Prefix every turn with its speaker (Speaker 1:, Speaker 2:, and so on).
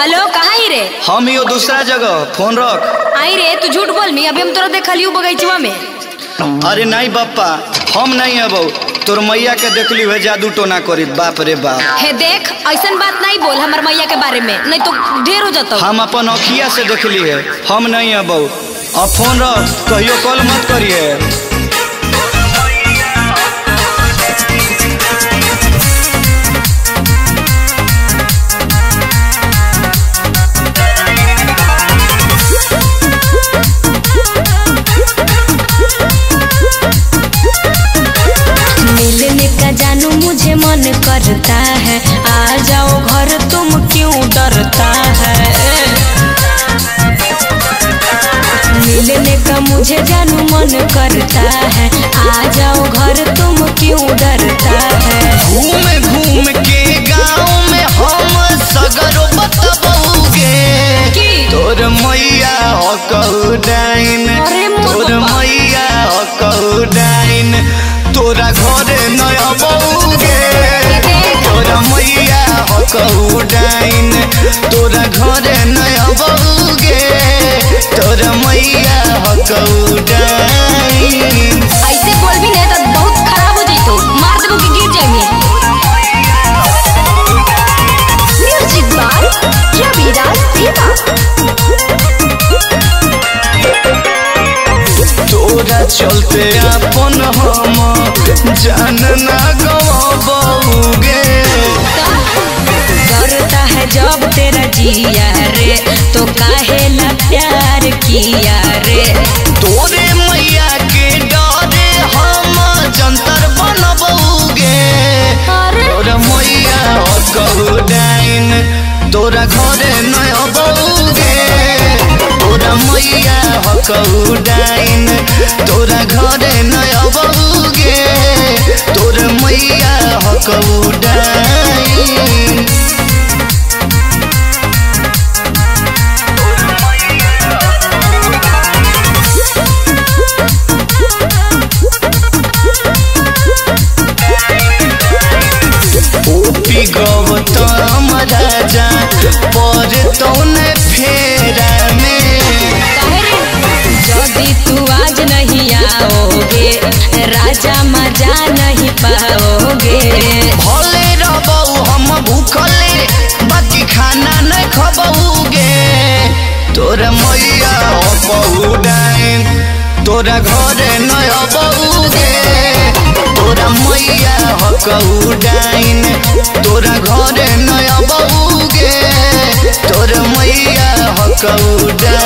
Speaker 1: Hello कहाँ ही रे?
Speaker 2: हम यो दूसरा जगह फ़ोन रख।
Speaker 1: आई रे तू झूठ बोल मी अभी हम तोरा देखलियो बगीचवा में।
Speaker 2: अरे नहीं बप्पा हम नहीं अबो। तोर मैया के देखली हुए जादू टोना करी बाप रे बाप।
Speaker 1: हे देख ऐसन बात नहीं बोल हमर मैया के बारे में नहीं तो ढेर हो जाता।
Speaker 2: हम अपन अखिया से देखली है हम नहीं अबो। अब फ़ोन रख कहियो कॉल मत करिए
Speaker 1: जानू मुझे मन करता है। आ जाओ घर तुम क्यों डरता है? मिलने का मुझे जानू मन करता है। आ जाओ घर तुम क्यों डरता है?
Speaker 2: घूम घूम के गाँव में हम सगरो बतबौगे
Speaker 1: की?
Speaker 2: तोर मैया हो कहू डाइन तोर मैया हो कहू डाइन तोरा घरे कहू डाइन तोरा घरे नया बौगे तोरा मैया हो डाइन
Speaker 1: ऐसे बोल भी नहीं तो बहुत खराब हो जाई तो मार देबो कि गिर जाएँगे म्यूज़िक बाय रविराज देवा।
Speaker 2: तोरा चलते अपन हम जान ना
Speaker 1: जब तेरा जिया रे तो काहे ला प्यार किया रे?
Speaker 2: तोरे मैया के डरे हम जंतर बनबोगे तोरा मैया कहू डाइन तोरा घरे नय अबोगे तोरा मैया कहू डाइन तोरा घरे नय अबोगे राजा पर तौने फेरा में
Speaker 1: यदि तू आज नहीं आओगे राजा मज़ा नहीं पाओगे।
Speaker 2: भले रहबौ हम भूखले बाकी खाना नहीं खबौगे। तोरा मैया तोरा घरे नहीं कहू डाइन तोरा नया बहू गे तोर मैया डाइन